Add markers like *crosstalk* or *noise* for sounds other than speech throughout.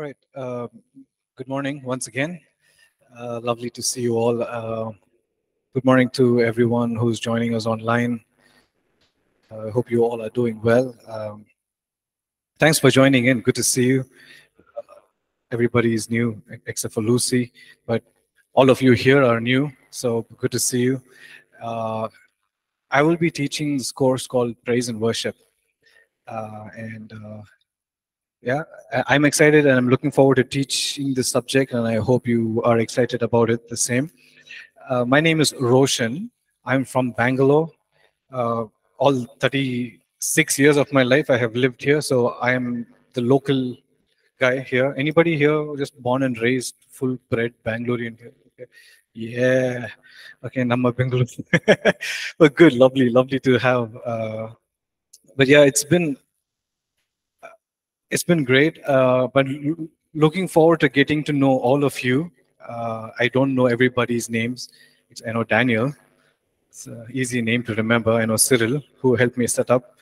All right. Uh, good morning once again. Uh, lovely to see you all. Uh, good morning to everyone who's joining us online. Uh, I hope you all are doing well. Um, thanks for joining in. Good to see you. Uh, everybody is new except for Lucy, but all of you here are new, so good to see you. Uh, I will be teaching this course called Praise and Worship. and yeah, I'm excited and I'm looking forward to teaching this subject, and I hope you are excited about it the same. Uh, my name is Roshan. I'm from Bangalore. Uh, all 36 years of my life I have lived here, so I am the local guy here. Anybody here just born and raised full bred Bangalorean here? Okay. Yeah. Okay, Namma Bangalore. *laughs* but good, lovely, lovely to have. Uh, but yeah, it's been it's been great, uh, but looking forward to getting to know all of you. Uh, I don't know everybody's names. It's, I know Daniel. It's an easy name to remember. I know Cyril, who helped me set up.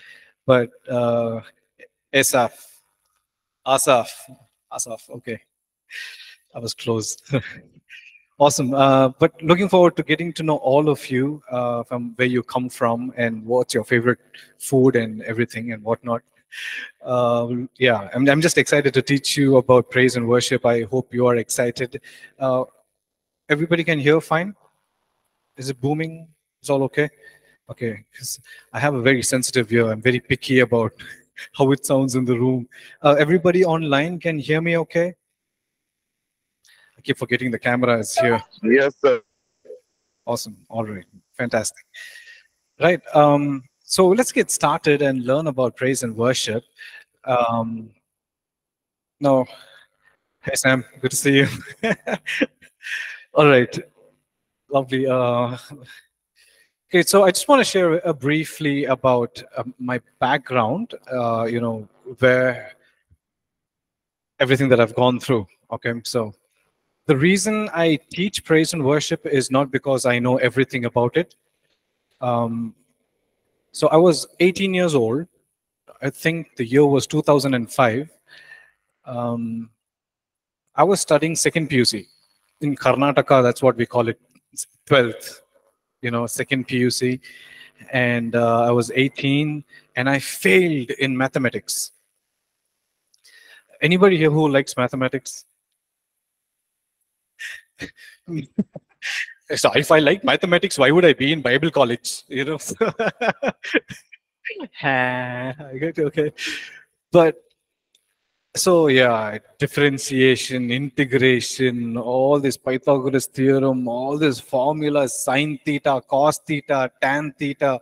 But uh, Asaf, Asaf, Asaf, okay. I was close. *laughs* awesome. Uh, but looking forward to getting to know all of you uh, from where you come from and what's your favorite food and everything and whatnot. Um, yeah, I'm, I'm just excited to teach you about praise and worship. I hope you are excited. Uh, everybody can hear fine? Is it booming? Is all okay? Okay, I have a very sensitive ear. I'm very picky about *laughs* how it sounds in the room. Uh, everybody online can hear me okay? I keep forgetting the camera is here. Yes, sir. Awesome. All right. Fantastic. Right. Um, so let's get started and learn about praise and worship. Um, no. Hey, Sam. Good to see you. *laughs* All right. Lovely. Uh, okay. So I just want to share uh, briefly about um, my background, uh, you know, where everything that I've gone through. Okay. So the reason I teach praise and worship is not because I know everything about it. Um, so I was 18 years old. I think the year was 2005. Um, I was studying second PUC in Karnataka. That's what we call it, 12th. You know, second PUC, and uh, I was 18, and I failed in mathematics. Anybody here who likes mathematics? *laughs* so if I like mathematics, why would I be in Bible college? You know. *laughs* I get it, okay, but so yeah, differentiation, integration, all this Pythagoras theorem, all this formulas, sine theta, cos theta, tan theta,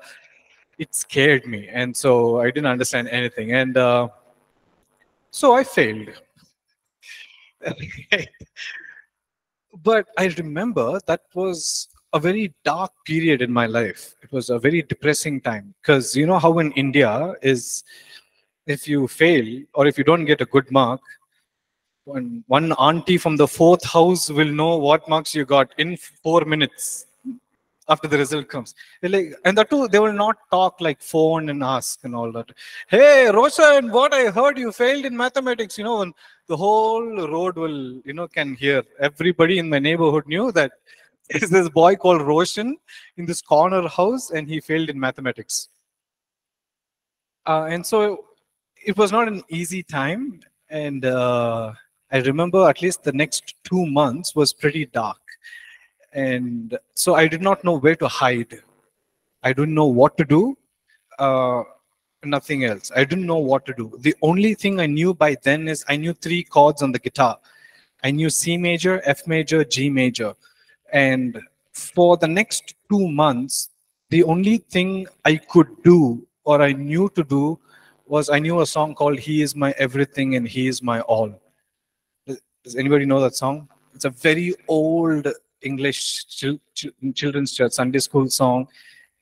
it scared me, and so I didn't understand anything, and uh, so I failed. *laughs* but I remember that was a very dark period in my life. It was a very depressing time because you know how in India is if you fail or if you don't get a good mark, one, one auntie from the fourth house will know what marks you got in four minutes after the result comes. Like, and that too, they will not talk like phone and ask and all that. Hey, Roshan, what I heard you failed in mathematics, you know, and the whole road will, you know, can hear. Everybody in my neighborhood knew that *laughs* is this boy called Roshan in this corner house and he failed in mathematics. Uh, and so it was not an easy time. And uh, I remember at least the next two months was pretty dark. And so I did not know where to hide. I didn't know what to do. Uh, nothing else. I didn't know what to do. The only thing I knew by then is I knew three chords on the guitar. I knew C major, F major, G major. And for the next two months, the only thing I could do or I knew to do was I knew a song called He is My Everything and He is My All. Does anybody know that song? It's a very old English chil- chil- children's church Sunday school song.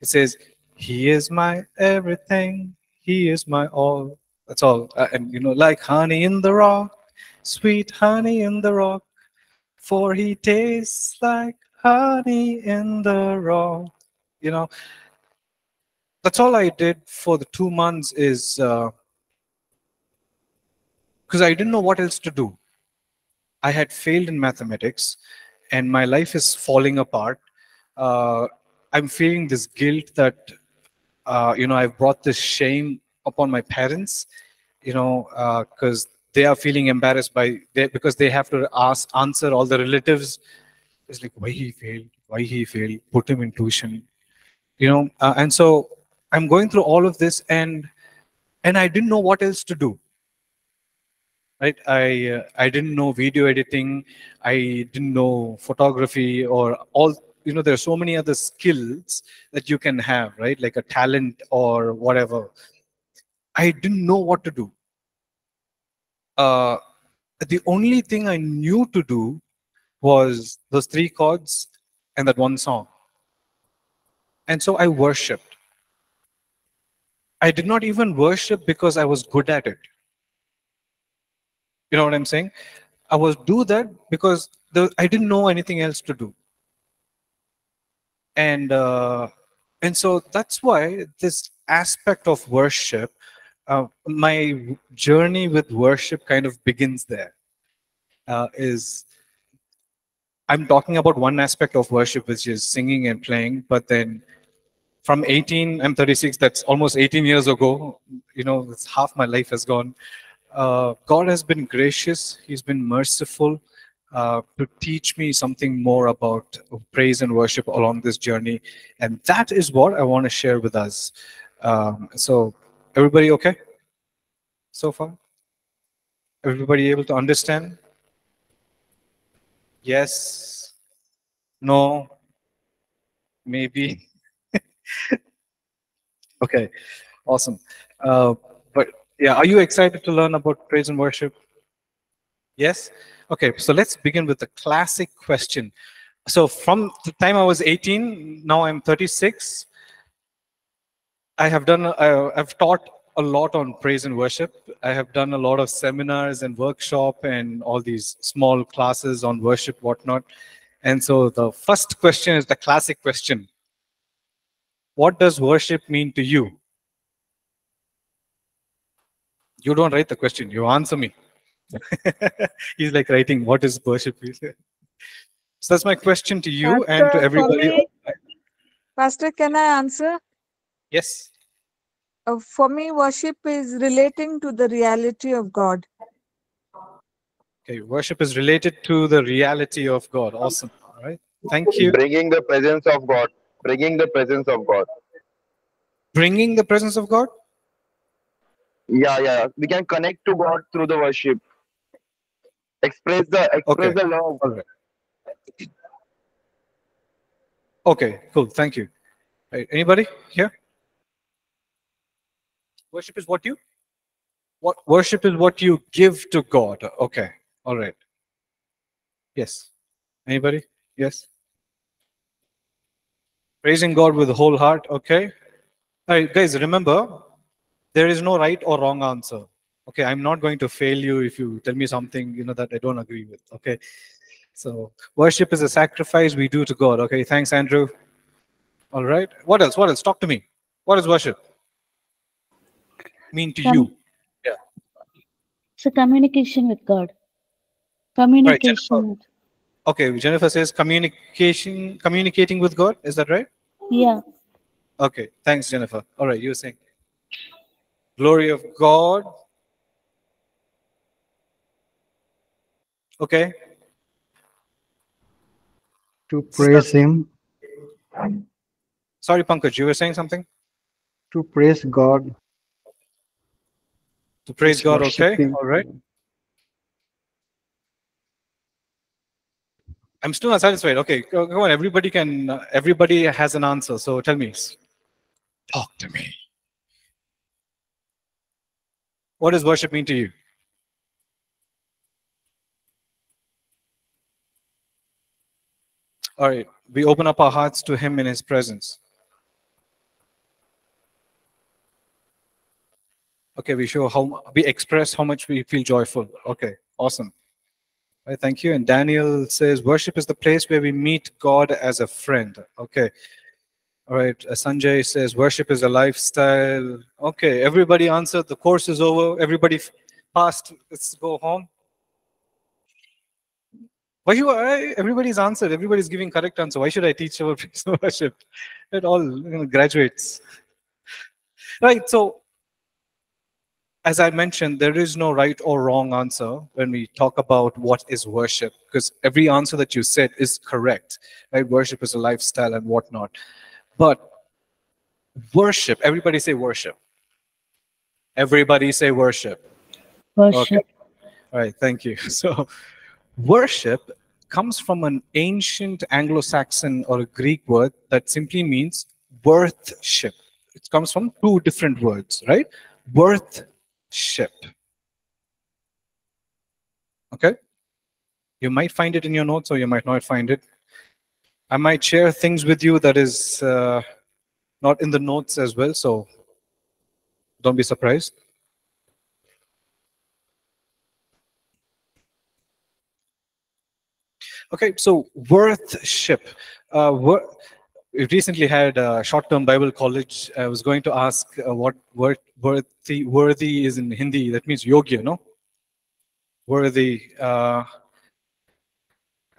It says, He is my everything, He is my all. That's all. Uh, and you know, like honey in the rock, sweet honey in the rock, for He tastes like honey in the rock. You know, that's all I did for the two months is because I didn't know what else to do. I had failed in mathematics and my life is falling apart. Uh, I'm feeling this guilt that, uh, you know, I've brought this shame upon my parents, you know, because they are feeling embarrassed by they, because they have to ask answer all the relatives. It's like why he failed, why he failed, put him in tuition, you know. Uh, and so I'm going through all of this, and and I didn't know what else to do. Right? I uh, I didn't know video editing, I didn't know photography or all. You know, there are so many other skills that you can have, right? Like a talent or whatever. I didn't know what to do uh, the only thing I knew to do was those three chords and that one song. And so I worshiped. I did not even worship because I was good at it. You know what I'm saying? I was do that because the, I didn't know anything else to do. And uh, and so that's why this aspect of worship uh, my journey with worship kind of begins there. Uh, is I'm talking about one aspect of worship, which is singing and playing, but then from 18, I'm 36, that's almost 18 years ago, you know, it's half my life has gone. Uh, God has been gracious, He's been merciful uh, to teach me something more about praise and worship along this journey. And that is what I want to share with us. Um, so Everybody okay so far? Everybody able to understand? Yes? No? Maybe? *laughs* okay, awesome. Uh, yeah, are you excited to learn about praise and worship? Yes? Okay, so let's begin with the classic question. So from the time I was 18, now I'm 36, I have done, uh, I've taught a lot on praise and worship. I have done a lot of seminars and workshop and all these small classes on worship, whatnot. And so the first question is the classic question. What does worship mean to you? You don't write the question, you answer me. *laughs* He's like writing, what is worship? So that's my question to you Pastor, and to everybody. me, Pastor, can I answer? Yes. Uh, for me, worship is relating to the reality of God. Okay, worship is related to the reality of God. Awesome. All right. Thank you. Bringing the presence of God. Bringing the presence of God. Bringing the presence of God? Yeah, yeah. We can connect to God through the worship. Express the express Okay. the love. All right. Okay, cool. Thank you. Right. Anybody here? Worship is what you? What worship is what you give to God. Okay. All right. Yes. Anybody? Yes. Praising God with the whole heart. Okay. All right, guys, remember, there is no right or wrong answer. Okay, I'm not going to fail you if you tell me something, you know, that I don't agree with. Okay. So worship is a sacrifice we do to God. Okay, thanks, Andrew. All right. What else? What else? Talk to me. what does worship? Mean to Com- you? Yeah so communication with God. Communication. with, Okay, Jennifer says communication, communicating with God. Is that right? yeah. Okay, thanks, Jennifer. All right, you were saying glory of God. Okay, to praise him sorry, Pankaj, you were saying something to praise god to praise God. Okay, worshiping. all right. I'm still not satisfied. Okay, go- come on. Everybody can. Uh, everybody has an answer. So tell me. Talk to me. What does worship mean to you? All right. We open up our hearts to Him in His presence. Okay, we show how we express how much we feel joyful. Okay, awesome. All right, thank you. And Daniel says, worship is the place where we meet God as a friend. Okay. All right. Uh, Sanjay says, worship is a lifestyle. Okay, everybody answered. The course is over. Everybody passed. Let's go home. Why you I, everybody's answered, everybody's giving correct answer. Why should I teach about *laughs* praise and worship? It all you know, graduates. Right. So as I mentioned, there is no right or wrong answer when we talk about what is worship, because every answer that you said is correct. Right? Worship is a lifestyle and whatnot. But worship, everybody say worship. Everybody say worship. Worship. All right, thank you. *laughs* So, worship comes from an ancient Anglo Saxon or a Greek word that simply means worthship. It comes from two different words, right? Worthship. Okay? You might find it in your notes or you might not find it. I might share things with you that is uh, not in the notes as well, so don't be surprised. Okay, so worthship. Uh, wor- we recently had a short-term Bible college. I was going to ask uh, what word worthy worthy is in Hindi. That means yogya, no? Worthy. Uh,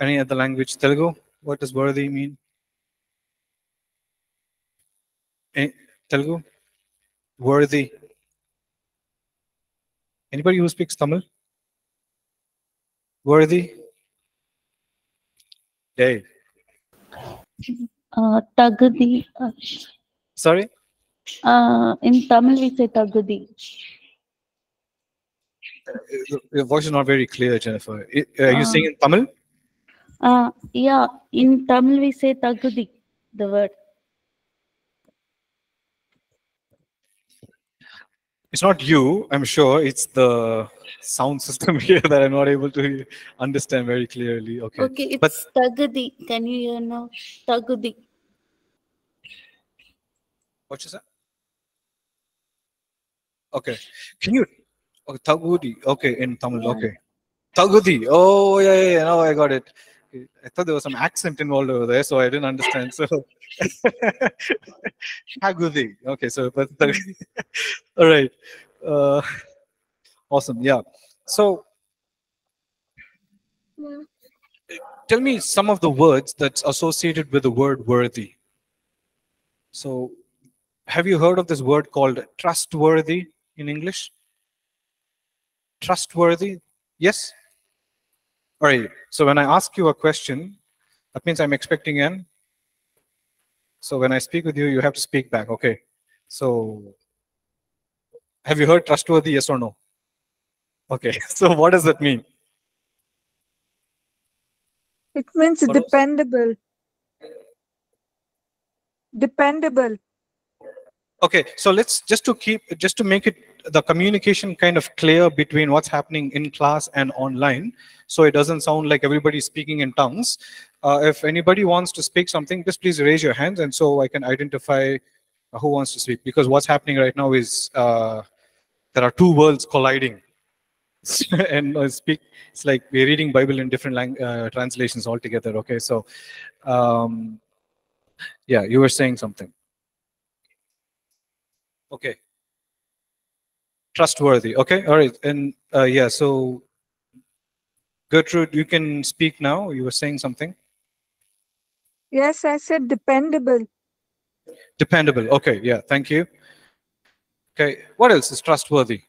any other language? Telugu. What does worthy mean? Eh, Telugu. Worthy. Anybody who speaks Tamil? Worthy. Hey, Uh, Tagudi. Uh, sorry. uh, in Tamil we say Tagudi. Your voice is not very clear, Jennifer. Are you Ah. saying in Tamil? Uh, yeah, in Tamil we say Tagudi, the word. It's not you, I'm sure. It's the sound system *laughs* here that I'm not able to understand very clearly. Okay. Okay, it's But- Tagudi. Can you hear now? Tagudi. What you say? Okay. Can you? Okay, Tagudi. Okay, in Tamil. Yeah. Okay. Tagudi. Oh, yeah, yeah, yeah. Now I got it. I thought there was some accent involved over there, so I didn't understand. So, *laughs* Tagudi. Okay, so but *laughs* all right. Uh, awesome. Yeah. So, tell me some of the words that's associated with the word worthy. So, have you heard of this word called trustworthy in English? Trustworthy? Yes? All right. So when I ask you a question, that means I'm expecting an. So when I speak with you, you have to speak back. Okay. So have you heard trustworthy? Yes or no? Okay. *laughs* So what does that mean? It means What else? dependable. Dependable. Okay, so let's just to keep just to make it the communication kind of clear between what's happening in class and online, so it doesn't sound like everybody speaking in tongues. Uh, if anybody wants to speak something, just please raise your hands, and so I can identify who wants to speak. Because what's happening right now is uh, there are two worlds colliding, *laughs* and uh, speak. It's like we're reading Bible in different lang- uh, translations altogether. Okay, so um, yeah, you were saying something. Okay. Trustworthy. Okay. All right. And uh, yeah, so Gertrude, you can speak now. You were saying something. Yes, I said dependable. Dependable. Okay. Yeah. Thank you. Okay. What else is trustworthy?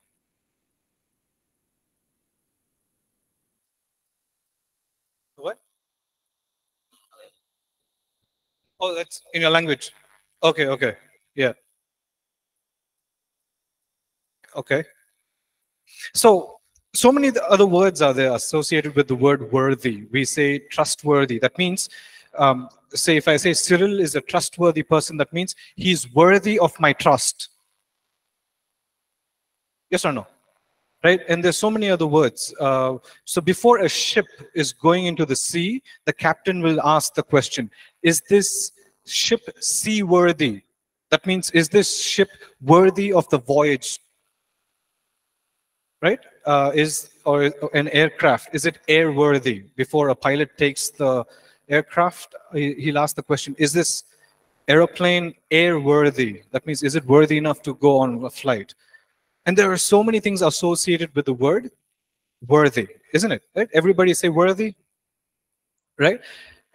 What? Oh, that's in your language. Okay. Okay. Yeah. Okay. So, so many other words are there associated with the word worthy. We say trustworthy. That means, um, say, if I say Cyril is a trustworthy person, that means he's worthy of my trust. Yes or no? Right? And there's so many other words. Uh, so before a ship is going into the sea, the captain will ask the question, is this ship seaworthy? That means, is this ship worthy of the voyage right? Uh, is or an aircraft is it airworthy? Before a pilot takes the aircraft, he- he'll ask the question: Is this aeroplane airworthy? That means is it worthy enough to go on a flight? And there are so many things associated with the word worthy, isn't it? Right? Everybody say worthy. right?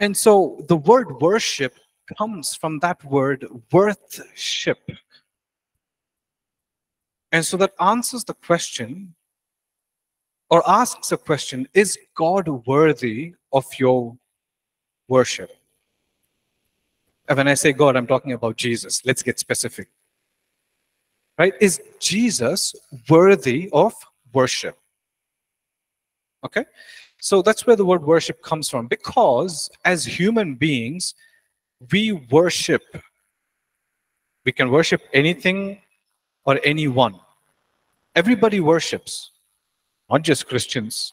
And so the word worship comes from that word worthship. And so that answers the question or asks a question Is God worthy of your worship? And when I say God, I'm talking about Jesus. Let's get specific. Right? Is Jesus worthy of worship? Okay? So that's where the word worship comes from. Because as human beings, we worship. We can worship anything or anyone. Everybody worships, not just Christians.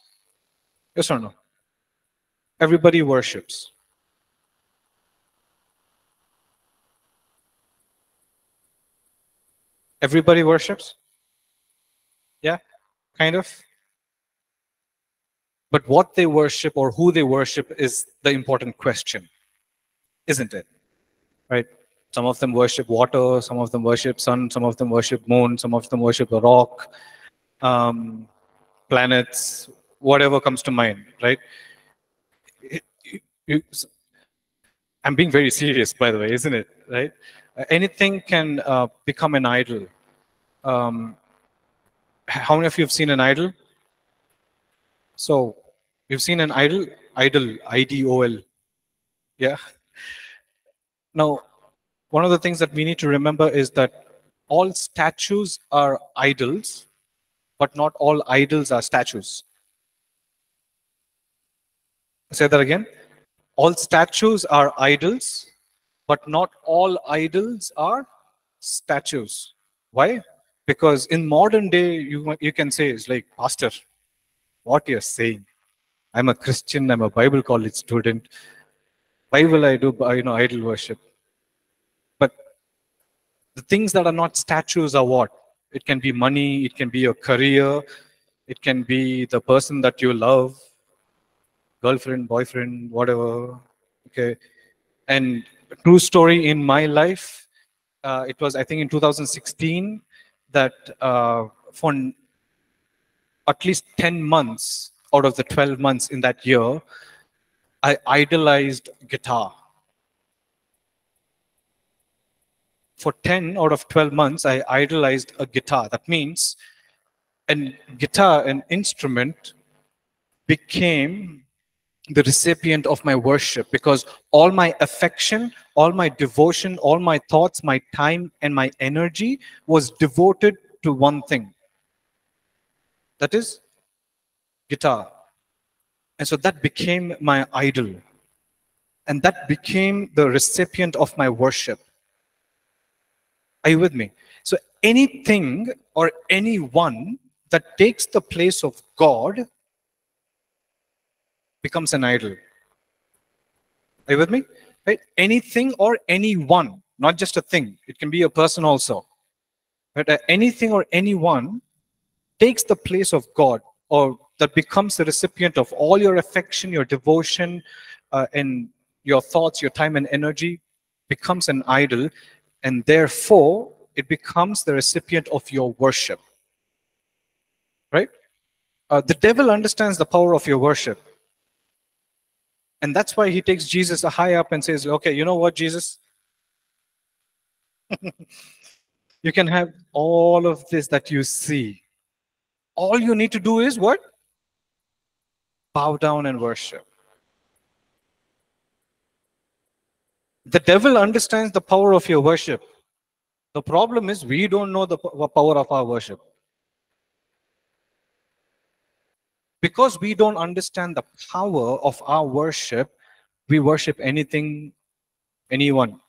Yes or no? Everybody worships. Everybody worships? Yeah, kind of. But what they worship or who they worship is the important question, isn't it? Right? Some of them worship water, some of them worship sun, some of them worship moon, some of them worship a rock, um, planets, whatever comes to mind, right? It- you- you- I'm being very serious, by the way, isn't it? Right? Uh, anything can uh, become an idol. Um, how many of you have seen an idol? So you've seen an idol, idol, I-D-O-L. Yeah. Now, one of the things that we need to remember is that all statues are idols, but not all idols are statues. Say that again. All statues are idols, but not all idols are statues. Why? Because in modern day, you, you can say, it's like, Pastor, what you're saying. I'm a Christian, I'm a Bible college student. Why will I do you know idol worship? The things that are not statues are what? It can be money, it can be your career, it can be the person that you love, girlfriend, boyfriend, whatever. Okay. And true story in my life, uh, it was I think in 2016 that uh, for at least 10 months out of the 12 months in that year, I idolized guitar. For 10 out of 12 months, I idolized a guitar. That means a guitar, an instrument, became the recipient of my worship because all my affection, all my devotion, all my thoughts, my time, and my energy was devoted to one thing that is guitar. And so that became my idol. And that became the recipient of my worship. Are you with me? So anything or anyone that takes the place of God becomes an idol. Are you with me? Right? Anything or anyone, not just a thing. It can be a person also. But uh, anything or anyone takes the place of God or that becomes the recipient of all your affection, your devotion, uh, and your thoughts, your time and energy becomes an idol, and therefore it becomes the recipient of your worship. Right? Uh, the devil understands the power of your worship. And that's why he takes Jesus high up and says, okay, you know what, Jesus? *laughs* you can have all of this that you see all you need to do is what? Bow down and worship. The devil understands the power of your worship. The problem is we don't know the power of our worship. Because we don't understand the power of our worship, we worship anything, anyone.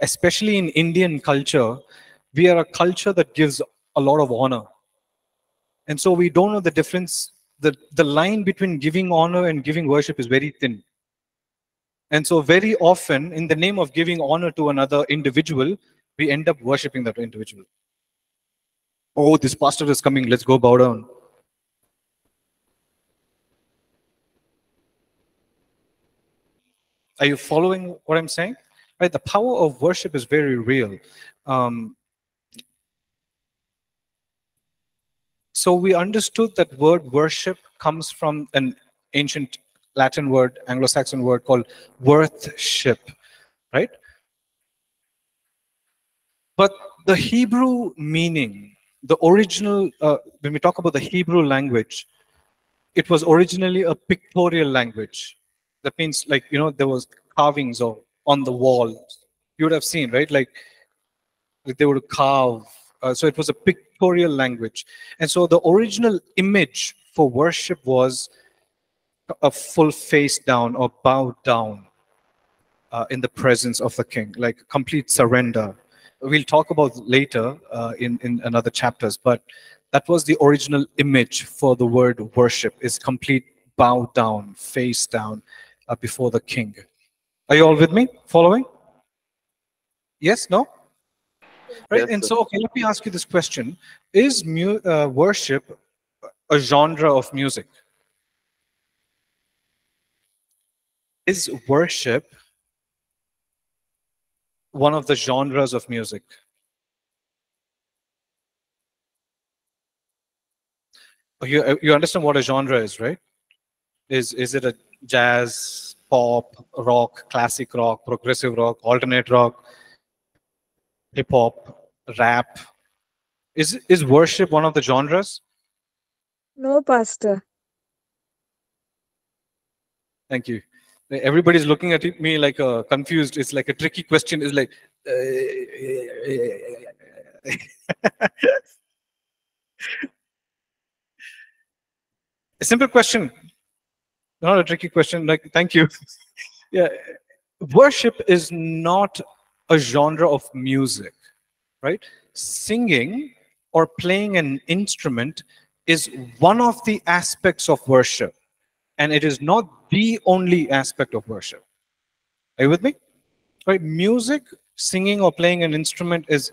Especially in Indian culture, we are a culture that gives a lot of honor. And so we don't know the difference. The, the line between giving honor and giving worship is very thin. And so, very often, in the name of giving honor to another individual, we end up worshiping that individual. Oh, this pastor is coming, let's go bow down. Are you following what I'm saying? Right, the power of worship is very real. Um, so we understood that word worship comes from an ancient Latin word, Anglo-Saxon word called worthship, right? But the Hebrew meaning, the original, uh, when we talk about the Hebrew language, it was originally a pictorial language. That means like, you know, there was carvings or on the walls. You would have seen, right? Like, like they would carve. Uh, so it was a pictorial language. And so the original image for worship was a full face down or bowed down uh, in the presence of the king, like complete surrender. We'll talk about later uh, in, in another chapters, but that was the original image for the word worship is complete bow down, face down uh, before the king. Are you all with me? Following? Yes? No? Right. Yes, and so, okay, let me ask you this question: Is mu- uh, worship a genre of music? Is worship one of the genres of music? Oh, You uh, you understand what a genre is, right? Is is it a jazz, pop, rock, classic rock, progressive rock, alternate rock, hip hop, rap? Is is worship one of the genres? No, Pastor. Thank you. Everybody's looking at me like uh, confused. It's like a tricky question. It's like. *laughs* a simple question, not a tricky question. Like, thank you. *laughs* yeah, worship is not a genre of music, right? Singing or playing an instrument is one of the aspects of worship and it is not the only aspect of worship. Are you with me? Right? Music, singing, or playing an instrument is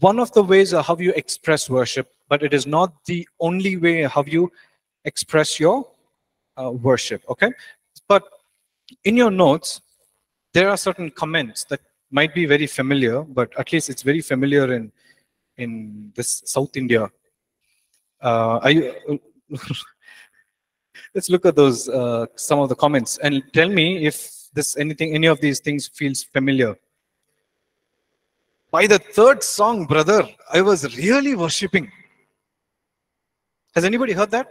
one of the ways of how you express worship, but it is not the only way how you express your uh, worship. Okay? But in your notes, there are certain comments that might be very familiar, but at least it's very familiar in in this South India. Uh, are you? *laughs* let's look at those uh, some of the comments and tell me if this anything any of these things feels familiar. By the third song brother i was really worshipping. Has anybody heard that?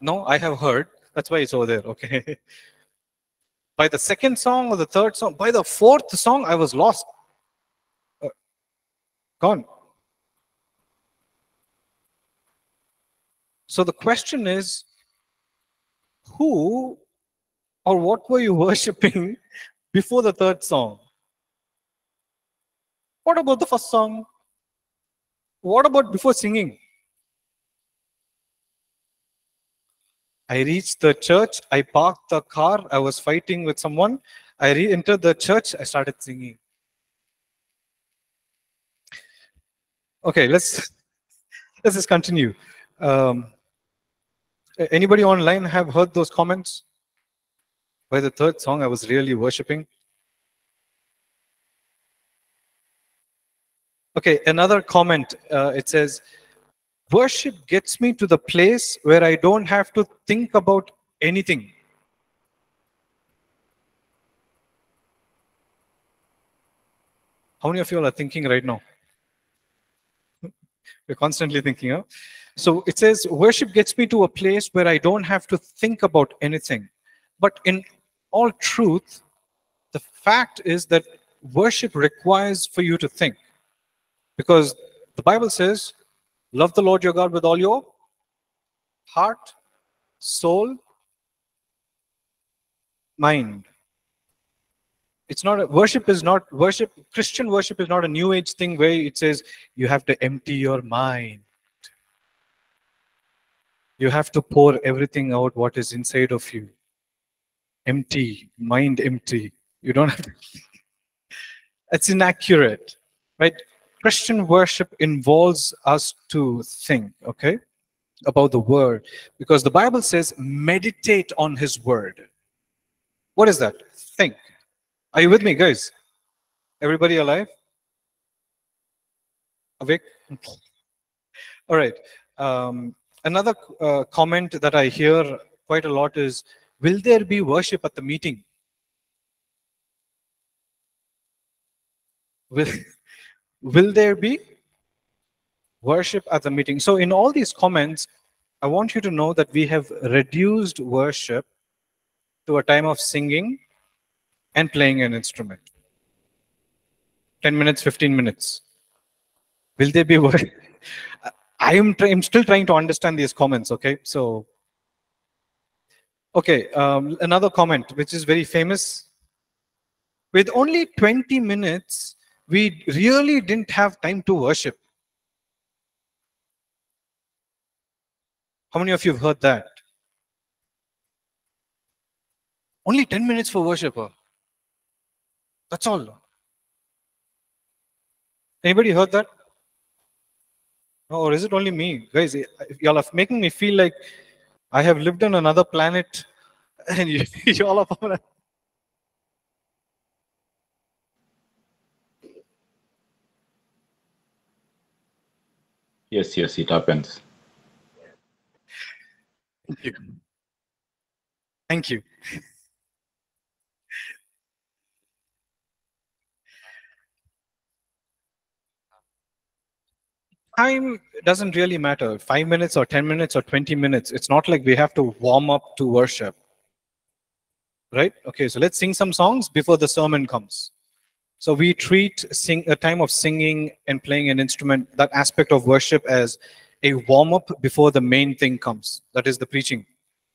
No i have heard. That's why it's over there. Okay. *laughs* By the second song or the third song by the fourth song i was lost. Uh, gone So the question is, who or what were you *laughs* worshipping before the third song? What about the first song? What about before singing? I reached the church, I parked the car, I was fighting with someone. I re entered the church, I started singing. Okay, let's *laughs* let's just continue. Um, Anybody online have heard those comments? By the third song, I was really worshipping. Okay, another comment. Uh, it says, Worship gets me to the place where I don't have to think about anything. How many of you all are thinking right now? We're constantly thinking, huh? So it says, worship gets me to a place where I don't have to think about anything. But in all truth, the fact is that worship requires for you to think. Because the Bible says, love the Lord your God with all your heart, soul, mind. It's not a, worship is not worship. Christian worship is not a new age thing where it says you have to empty your mind. You have to pour everything out what is inside of you. Empty, mind empty. You don't have to. *laughs* It's inaccurate, right? Christian worship involves us to think, okay, about the word. Because the Bible says, meditate on his word. What is that? Think. Are you with me, guys? Everybody alive? Awake? *laughs* All right. Um, another uh, comment that I hear quite a lot is Will there be worship at the meeting? Will, *laughs* will there be worship at the meeting? So, in all these comments, I want you to know that we have reduced worship to a time of singing and playing an instrument. 10 minutes, 15 minutes. Will there be worship? *laughs* I am I'm still trying to understand these comments, okay? So, okay, um, another comment which is very famous. With only 20 minutes, we really didn't have time to worship. How many of you have heard that? Only 10 minutes for worshiper. That's all. Anybody heard that? Or is it only me? Guys, y'all are making me feel like I have lived on another planet *laughs* and you, *laughs* y'all are a- Yes, yes, it happens. Thank you. Thank you. Time doesn't really matter. Five minutes or 10 minutes or 20 minutes. It's not like we have to warm up to worship. Right? Okay, so let's sing some songs before the sermon comes. So we treat sing a time of singing and playing an instrument, that aspect of worship as a warm up before the main thing comes. That is the preaching.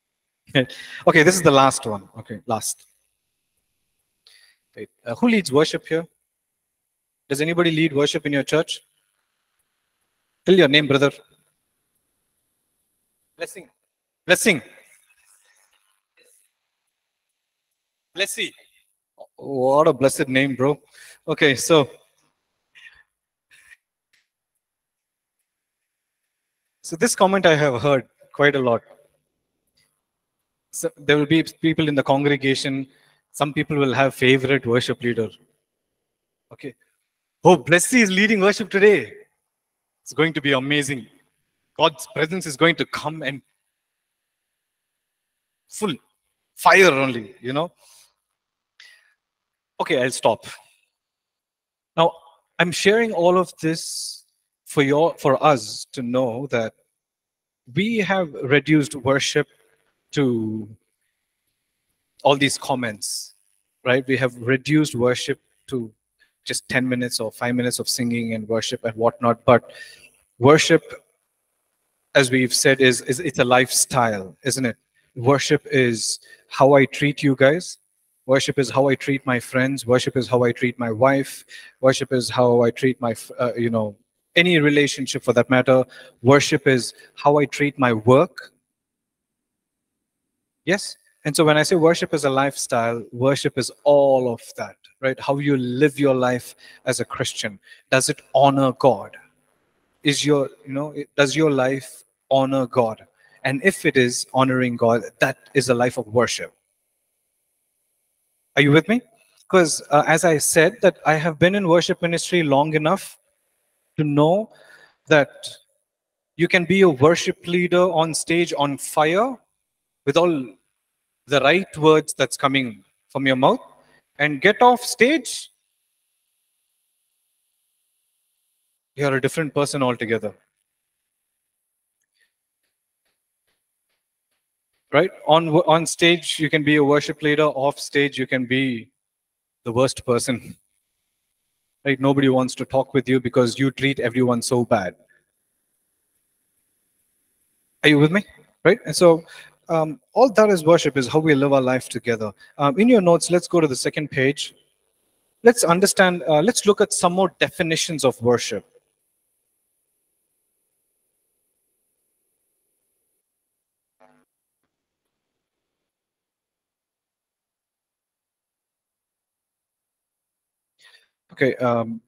*laughs* okay, this is the last one. Okay, last. Wait, uh, who leads worship here? Does anybody lead worship in your church? Tell your name, brother. Blessing. Blessing. Blessy. What a blessed name, bro. Okay, so. So this comment I have heard quite a lot. So there will be people in the congregation. Some people will have favorite worship leader. Okay. Oh, Blessy is leading worship today. It's going to be amazing. God's presence is going to come and full fire only, you know. Okay, I'll stop. Now, I'm sharing all of this for your for us to know that we have reduced worship to all these comments, right? We have reduced worship to just 10 minutes or five minutes of singing and worship and whatnot. But worship, as we've said, is, is it's a lifestyle, isn't it? Worship is how I treat you guys. Worship is how I treat my friends. Worship is how I treat my wife. Worship is how I treat my, uh, you know, any relationship for that matter. Worship is how I treat my work. Yes? And so when I say worship is a lifestyle, worship is all of that, right? How you live your life as a Christian. Does it honor God? Is your, you know, does your life honor God? And if it is honoring God, that is a life of worship. Are you with me? Because uh, as I said, that I have been in worship ministry long enough to know that you can be a worship leader on stage on fire with all the right words that's coming from your mouth and get off stage, you're a different person altogether. Right? On, on stage, you can be a worship leader. Off stage, you can be the worst person. Right? Nobody wants to talk with you because you treat everyone so bad. Are you with me? Right? And so um, all that is worship is how we live our life together. Um, in your notes, let's go to the second page. Let's understand, uh, let's look at some more definitions of worship. Okay, um,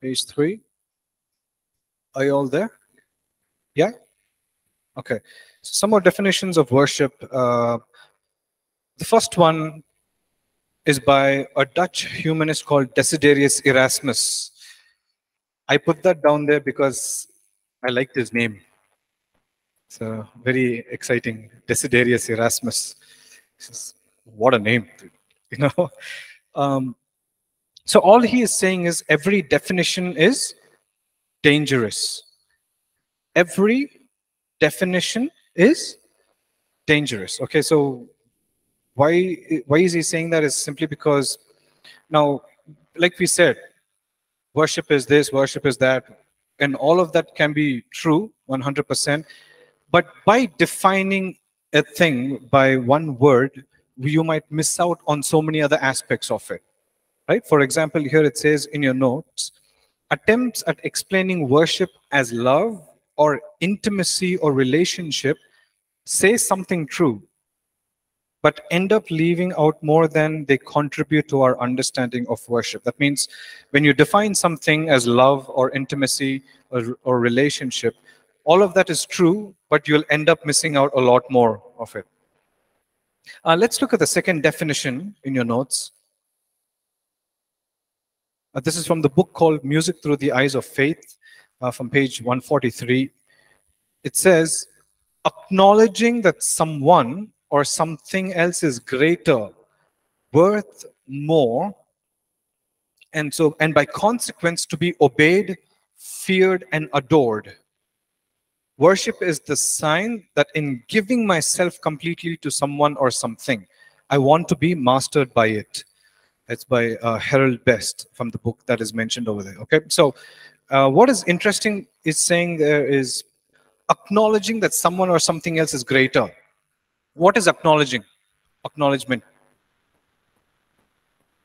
page three. Are you all there? Yeah? Okay. So some more definitions of worship. Uh, the first one is by a Dutch humanist called Desiderius Erasmus. I put that down there because I liked his name. So very exciting. Desiderius Erasmus. What a name, *laughs* you know. Um, so all he is saying is every definition is dangerous. Every definition is dangerous. Okay, so why why is he saying that? Is simply because now, like we said, worship is this, worship is that, and all of that can be true 100%. But by defining a thing by one word, you might miss out on so many other aspects of it. Right? For example, here it says in your notes, attempts at explaining worship as love or intimacy or relationship say something true, but end up leaving out more than they contribute to our understanding of worship. That means when you define something as love or intimacy or, or relationship, all of that is true, but you'll end up missing out a lot more of it. Uh, let's look at the second definition in your notes. Uh, this is from the book called Music Through the Eyes of Faith, uh, from page 143. It says, acknowledging that someone or something else is greater, worth more, and so and by consequence to be obeyed, feared, and adored. Worship is the sign that in giving myself completely to someone or something, I want to be mastered by it. That's by uh, Harold Best from the book that is mentioned over there. Okay, so uh, what is interesting is saying there is acknowledging that someone or something else is greater. What is acknowledging? Acknowledgement.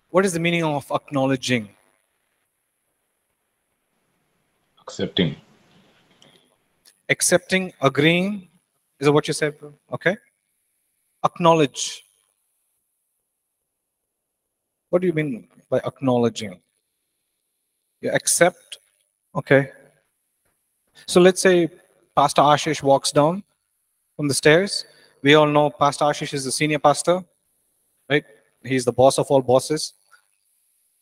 What is the meaning of acknowledging? Accepting. Accepting, agreeing. Is that what you said? Okay. Acknowledge. What do you mean by acknowledging? You accept. Okay. So let's say Pastor Ashish walks down from the stairs. We all know Pastor Ashish is the senior pastor, right? He's the boss of all bosses.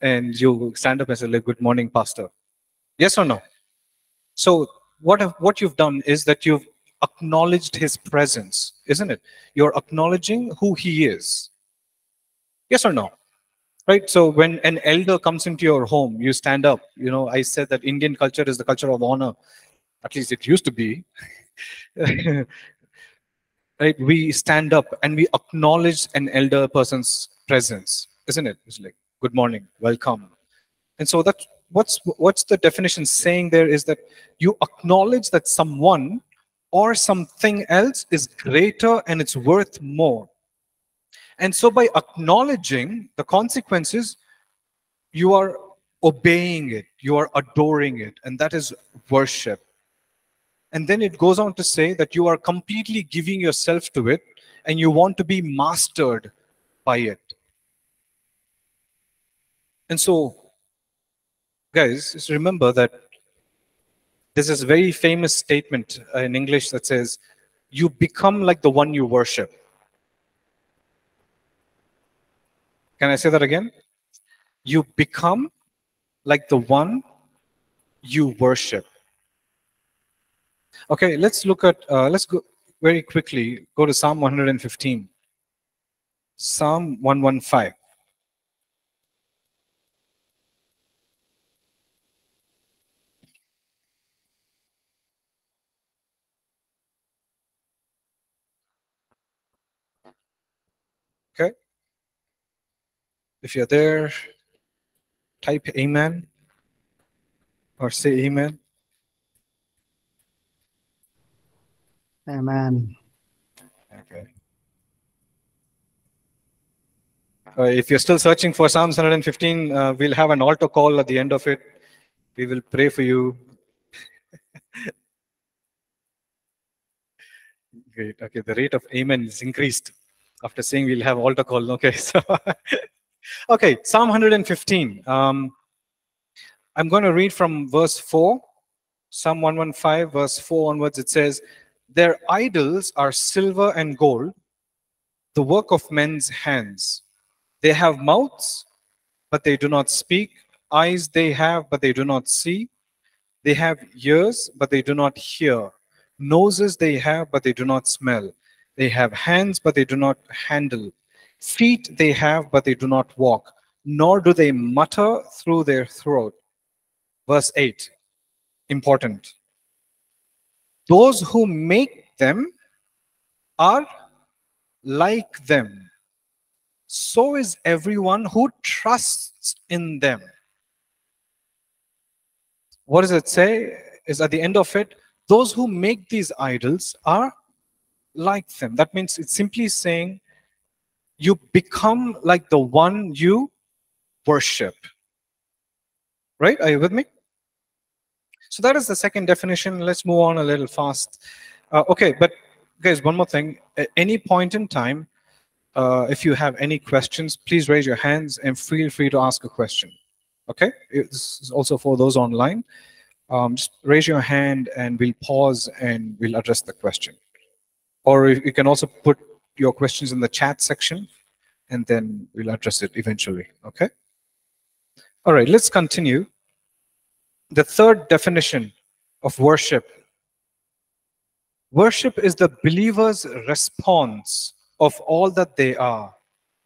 And you stand up and say, Good morning, Pastor. Yes or no? So what have, what you've done is that you've acknowledged his presence, isn't it? You're acknowledging who he is. Yes or no? Right? So when an elder comes into your home, you stand up. You know, I said that Indian culture is the culture of honor. At least it used to be. *laughs* right? We stand up and we acknowledge an elder person's presence, isn't it? It's like, good morning, welcome. And so that's what's what's the definition saying there is that you acknowledge that someone or something else is greater and it's worth more. And so by acknowledging the consequences, you are obeying it, you are adoring it, and that is worship. And then it goes on to say that you are completely giving yourself to it and you want to be mastered by it. And so, guys, just remember that there's this very famous statement in English that says, You become like the one you worship. Can I say that again? You become like the one you worship. Okay, let's look at, uh, let's go very quickly, go to Psalm 115. Psalm 115. Okay. If you're there, type amen or say amen. Amen. Okay. Uh, if you're still searching for Psalms 115, uh, we'll have an altar call at the end of it. We will pray for you. *laughs* Great. Okay, the rate of amen is increased after saying we'll have altar call. Okay, *laughs* so okay, Psalm 115. Um, I'm going to read from verse 4, Psalm 115, verse 4 onwards. It says, Their idols are silver and gold, the work of men's hands. They have mouths, but they do not speak. Eyes they have, but they do not see. They have ears, but they do not hear. Noses they have, but they do not smell. They have hands, but they do not handle. Feet they have, but they do not walk, nor do they mutter through their throat. Verse 8, important. Those who make them are like them. So is everyone who trusts in them. What does it say? Is at the end of it, those who make these idols are like them. That means it's simply saying you become like the one you worship. Right? Are you with me? So that is the second definition. Let's move on a little fast. Uh, okay, but guys, one more thing. At any point in time, uh, if you have any questions, please raise your hands and feel free to ask a question. Okay, this is also for those online. Um, just raise your hand and we'll pause and we'll address the question. Or you can also put your questions in the chat section and then we'll address it eventually. Okay. All right, let's continue. The third definition of worship worship is the believer's response of all that they are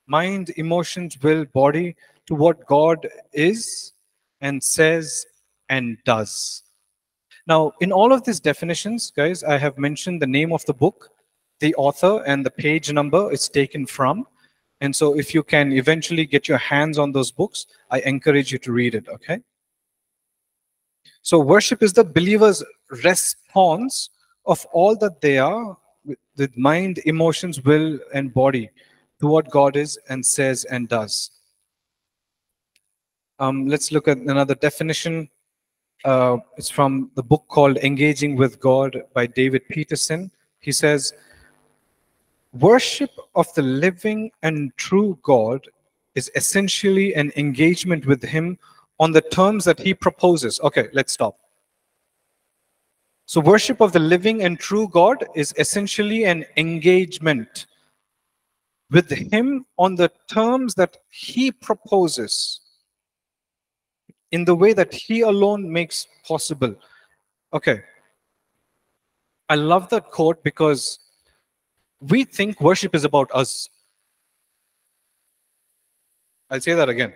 mind, emotions, will, body to what God is and says and does. Now, in all of these definitions, guys, I have mentioned the name of the book, the author, and the page number it's taken from. And so if you can eventually get your hands on those books, I encourage you to read it, okay? So worship is the believer's response of all that they are with, mind, emotions, will, and body to what God is and says and does. Um, let's look at another definition. Uh, it's from the book called Engaging with God by David Peterson. He says, Worship of the living and true God is essentially an engagement with Him on the terms that He proposes. Okay, let's stop. So, worship of the living and true God is essentially an engagement with Him on the terms that He proposes in the way that He alone makes possible. Okay. I love that quote because we think worship is about us. I'll say that again.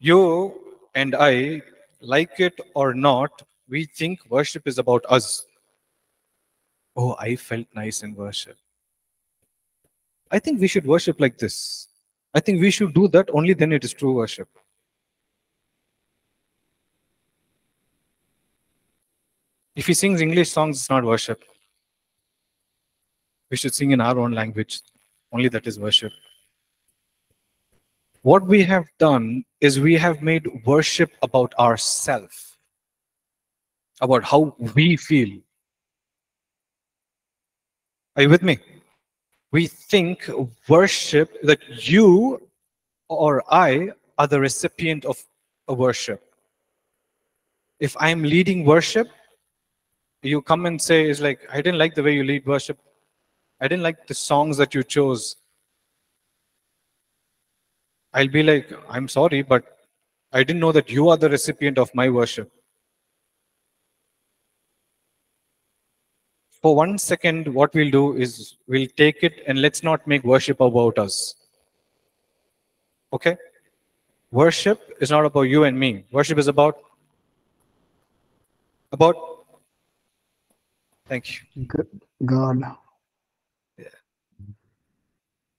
You and I, like it or not, we think worship is about us. Oh, I felt nice in worship. I think we should worship like this. I think we should do that, only then it is true worship. If he sings English songs, it's not worship. We should sing in our own language. Only that is worship. What we have done is we have made worship about ourselves, about how we feel. Are you with me? We think worship that you or I are the recipient of a worship. If I'm leading worship, you come and say, is like, I didn't like the way you lead worship. I didn't like the songs that you chose. I'll be like, I'm sorry, but I didn't know that you are the recipient of my worship. For one second, what we'll do is we'll take it and let's not make worship about us. Okay? Worship is not about you and me. Worship is about about thank you. God.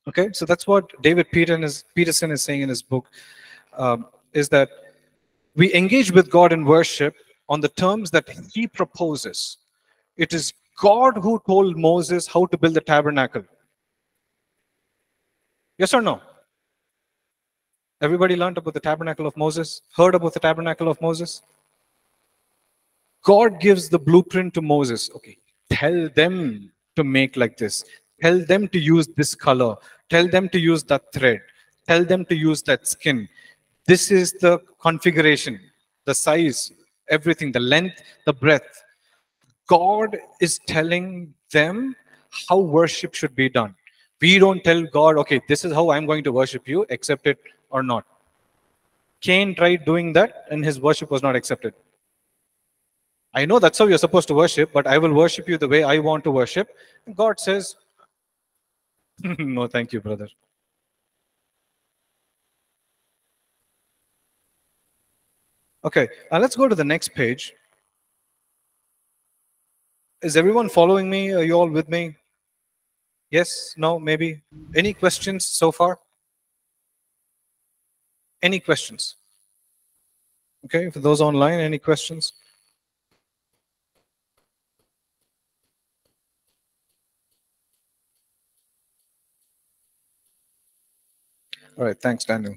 Okay, so that's what David Peterson is, saying in his book, um, is that we engage with God in worship on the terms that He proposes. It is God who told Moses how to build the tabernacle. Yes or no? Everybody learned about the tabernacle of Moses, heard about the tabernacle of Moses? God gives the blueprint to Moses. Okay, tell them to make like this. Tell them to use this color. Tell them to use that thread. Tell them to use that skin. This is the configuration, the size, everything, the length, the breadth. God is telling them how worship should be done. We don't tell God, okay, this is how I'm going to worship you, accept it or not. Cain tried doing that and his worship was not accepted. I know that's how you're supposed to worship, but I will worship you the way I want to worship. And God says, *laughs* No, thank you, brother. Okay, uh, let's go to the next page. Is everyone following me? Are you all with me? Yes? No? Maybe? Any questions so far? Any questions? Okay, for those online, any questions? All right, thanks, Daniel.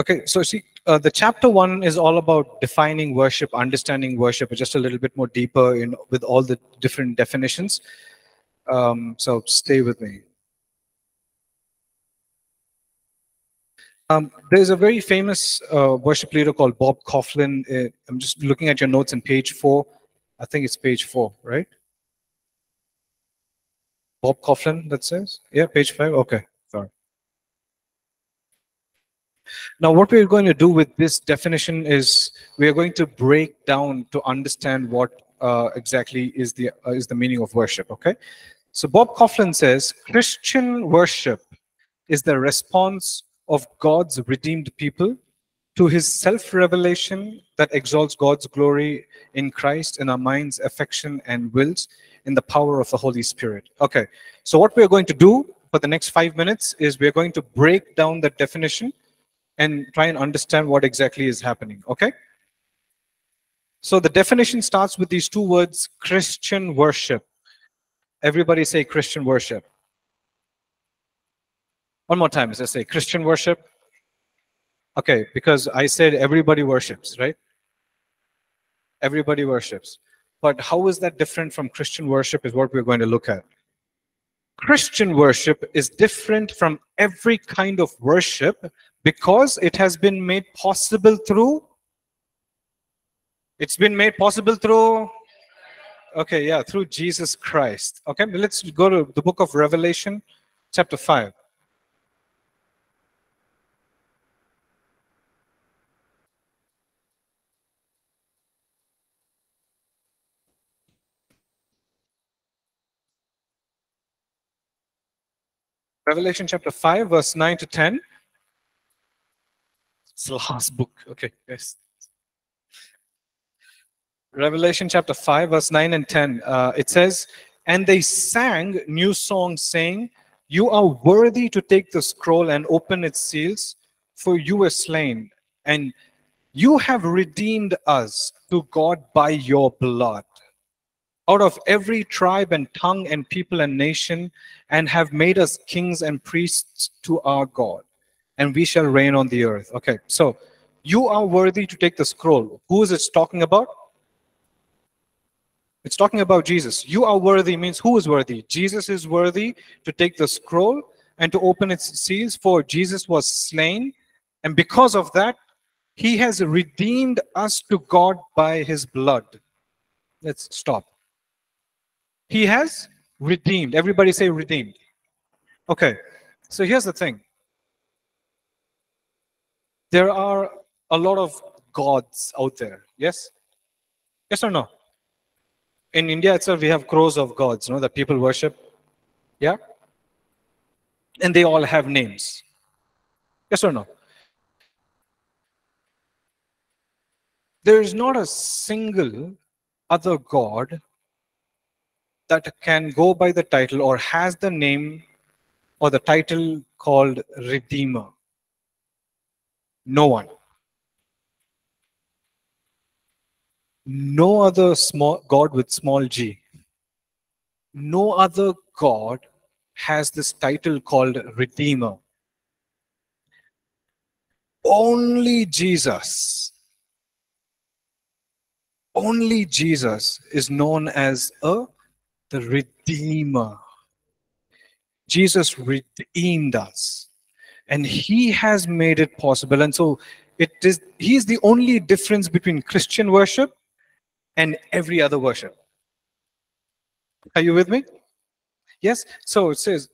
Okay, so see, uh, the chapter one is all about defining worship, understanding worship, just a little bit more deeper in with all the different definitions. Um, so stay with me. Um, there's a very famous uh, worship leader called Bob Kauflin. Uh, I'm just looking at your notes on page four. I think it's page four, right? Bob Kauflin, that says? Yeah, page five. Okay, sorry. Now, what we're going to do with this definition is we are going to break down to understand what uh, exactly is the uh, is the meaning of worship. Okay, so Bob Kauflin says Christian worship is the response of God's redeemed people to his self-revelation that exalts God's glory in Christ in our minds, affection, and wills in the power of the Holy Spirit. Okay, so what we're going to do for the next five minutes is we're going to break down that definition and try and understand what exactly is happening. Okay? So the definition starts with these two words Christian worship. Everybody say Christian worship. One more time, let's say Christian worship. Okay, because I said everybody worships, right? Everybody worships. But how is that different from Christian worship is what we're going to look at. Christian worship is different from every kind of worship because it has been made possible through it's been made possible through okay yeah through jesus christ okay let's go to the book of revelation chapter 5 revelation chapter 5 verse 9 to 10 it's the last book. Okay, yes. Revelation chapter 5, verse 9 and 10. Uh, it says, And they sang new songs, saying, You are worthy to take the scroll and open its seals, for you were slain, and you have redeemed us to God by your blood out of every tribe and tongue and people and nation, and have made us kings and priests to our God and we shall reign on the earth. Okay, so you are worthy to take the scroll. Who is it talking about? It's talking about Jesus. You are worthy means who is worthy? Jesus is worthy to take the scroll and to open its seals, for Jesus was slain. And because of that, he has redeemed us to God by his blood. Let's stop. He has redeemed. Everybody say redeemed. Okay, so here's the thing there are a lot of gods out there. Yes? Yes or no? In India itself, we have crores of gods, you know, that people worship. Yeah? And they all have names. Yes or no? There is not a single other god that can go by the title or has the name or the title called Redeemer. No one. No other small God with small g. No other God has this title called Redeemer. Only Jesus, only Jesus is known as a the Redeemer. Jesus redeemed us and he has made it possible and so it is he is the only difference between christian worship and every other worship are you with me Yes. So it says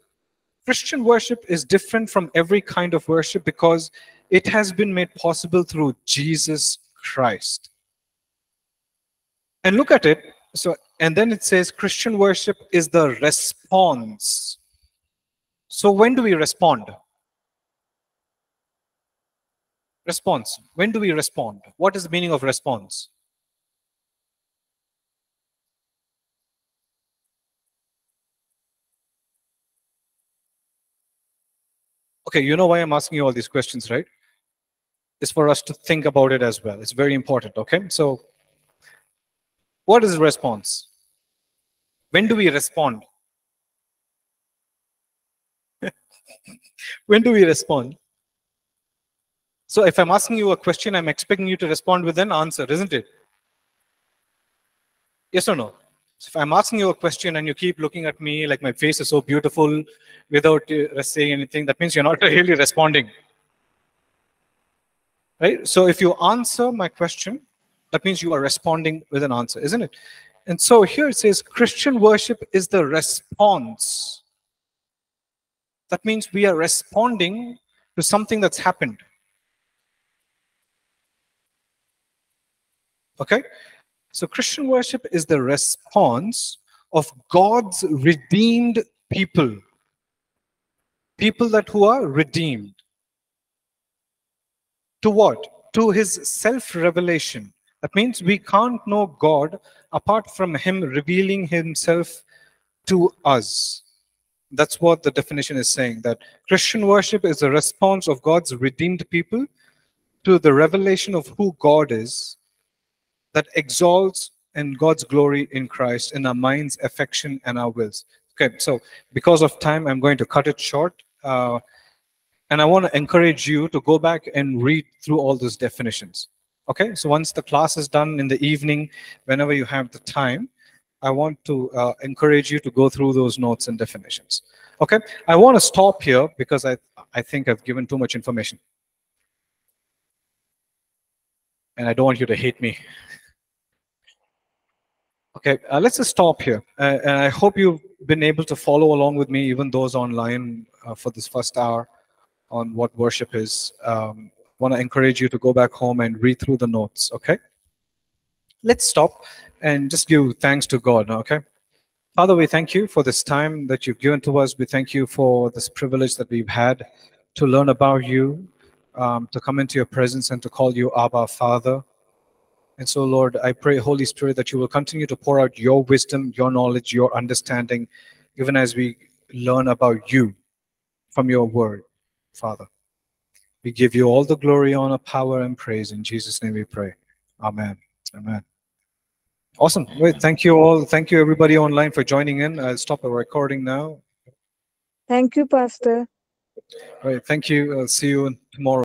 Christian worship is different from every kind of worship because it has been made possible through Jesus Christ. And look at it. So, and then it says Christian worship is the response. So, when do we respond? Response. When do we respond? What is the meaning of response? Okay, you know why I'm asking you all these questions, right? It's for us to think about it as well. It's very important, okay? So, what is response? When do we respond? *laughs* when do we respond? So, if I'm asking you a question, I'm expecting you to respond with an answer, isn't it? Yes or no? So if I'm asking you a question and you keep looking at me like my face is so beautiful without uh, saying anything, that means you're not *laughs* really responding. Right? So if you answer my question, that means you are responding with an answer, isn't it? And so here it says Christian worship is the response. That means we are responding to something that's happened. Okay? So Christian worship is the response of God's redeemed people. People that who are redeemed. To what? To his self-revelation. That means we can't know God apart from him revealing himself to us. That's what the definition is saying, that Christian worship is a response of God's redeemed people to the revelation of who God is that exalts in God's glory in Christ in our minds, affection, and our wills. Okay, so because of time, I'm going to cut it short. Uh, and I want to encourage you to go back and read through all those definitions. Okay, so once the class is done in the evening, whenever you have the time, I want to uh, encourage you to go through those notes and definitions. Okay, I want to stop here because I, I think I've given too much information. And I don't want you to hate me. Okay, uh, let's just stop here. Uh, and I hope you've been able to follow along with me, even those online uh, for this first hour on what worship is. Um, want to encourage you to go back home and read through the notes, okay? Let's stop and just give thanks to God, okay? Father, we thank you for this time that you've given to us. We thank you for this privilege that we've had to learn about you, um, to come into your presence and to call you Abba, Father. And so, Lord, I pray, Holy Spirit, that you will continue to pour out your wisdom, your knowledge, your understanding, even as we learn about you from your word, Father. We give you all the glory, honor, power, and praise. In Jesus' name we pray. Amen. Amen. Awesome. Wait, thank you all. Thank you, everybody online, for joining in. I'll stop the recording now. Thank you, Pastor. All right. Thank you. I'll see you tomorrow.